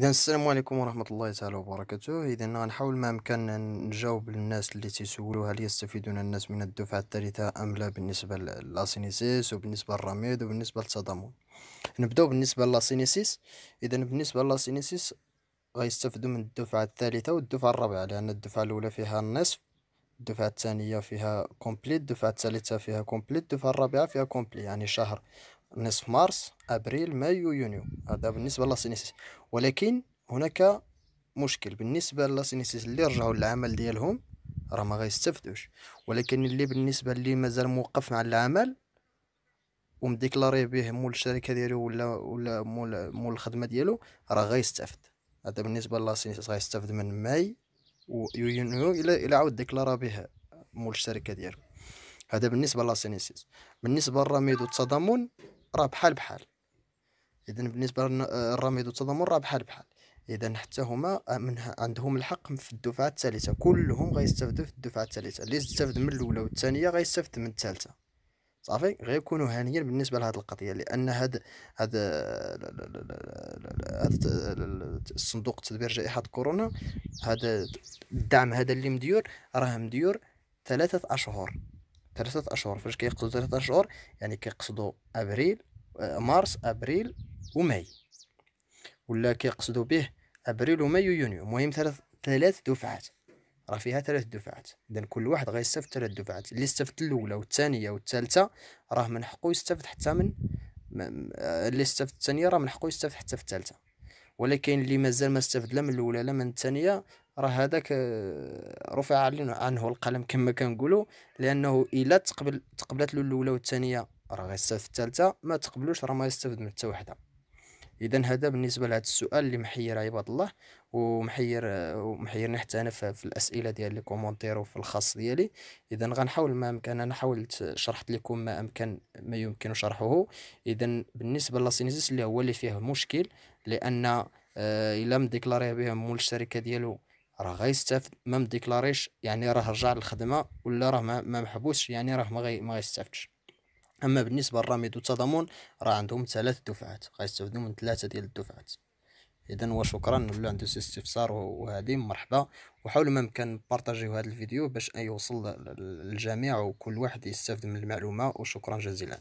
إذا السلام عليكم ورحمة الله تعالى وبركاته. إذا غنحاول ما أمكن نجاوب الناس اللي تيسولوا هل يستفيدون الناس من الدفعة الثالثة أم لا بالنسبة لل CNSS وبالنسبة للرميد وبالنسبة للتضامن. نبداو بالنسبة لل CNSS. إذا بالنسبة لل CNSS غيستافدوا من الدفعة الثالثة والدفعة الرابعة لأن الدفعة الأولى فيها النصف الدفعة الثانية فيها complète الدفعة الثالثة فيها complète الدفعة الرابعة فيها complète يعني شهر. نصف مارس أبريل مايو يونيو. هذا بالنسبة لل CNSS ولكن هناك مشكل. بالنسبة لل CNSS اللي رجعوا للعمل ديالهم راه ما غيستافدوش. ولكن اللي بالنسبة اللي مازال موقف مع العمل ومديكلاري به مول الشركة ديالو ولا ولا مول مول الخدمة ديالو راه غيستافد. هذا بالنسبة لل CNSS غيستافد من ماي ويونيو إلى إلى عاود ديكلارا به مول الشركة ديالو. هذا بالنسبة للاسينيسيس بالنسبة للرميد والتضامن راه بحال بحال. اذا بالنسبة للرميد والتضامن راه بحال بحال. اذا حتى هما من عندهم الحق في الدفعة الثالثة. كلهم غيستافدوا في الدفعة الثالثة. اللي استفد من الأولى والثانية غيستافد من الثالثة. صافي؟ غيكونوا هانيين بالنسبة لهذه القضية. لأن هذا هذا الصندوق تدبير جائحة كورونا هذا الدعم هذا اللي مديور راه مديور ثلاثة أشهر. ثلاثة أشهر فاش كيقصدو ثلاثة أشهر يعني كيقصدو أبريل آه، مارس أبريل وماي. ولا كيقصدو به أبريل وماي ويونيو. المهم ثلاث ثلاث دفعات. راه فيها ثلاث دفعات. اذا كل واحد غيستافد ثلاث دفعات. اللي استفدت الأولى والثانية والثالثة راه من حقه يستافد حتى من اللي استفد الثانية راه من حقه يستافد حتى في الثالثة. ولكن اللي مازال ما استفد لا من الأولى لا من الثانية راه هذاك آه، رفع عنه القلم كما كنقولوا لأنه إلا تقبل تقبلت له الأولى والثانية راه غيستافد الثالثة ما تقبلوش راه ما يستافد من حتى وحدة. اذا هذا بالنسبة لهذا السؤال اللي محير عباد الله ومحير ومحيرني حتى أنا في, الأسئلة ديال لي كومونتير وفي الخاص ديالي. اذا غنحاول ما أمكن أنا حاولت شرحت لكم ما أمكن ما يمكن شرحه. اذا بالنسبة لل CNSS اللي هو اللي فيه مشكل لأن آه إلا مديكلاريه به مول الشركة ديالو راه غيستافد ما مديكلاريش يعني راه رجع للخدمة ولا راه ما محبوسش يعني راه ما ما غيستافدش. أما بالنسبة للرميد والتضامن راه عندهم ثلاث دفعات غيستافدوا من ثلاثة ديال الدفعات. اذا وشكرا ولا عنده استفسار وهذه مرحبا. وحاولوا ما امكن بارطاجيو هذا الفيديو باش يوصل للجميع وكل واحد يستافد من المعلومة. وشكرا جزيلا.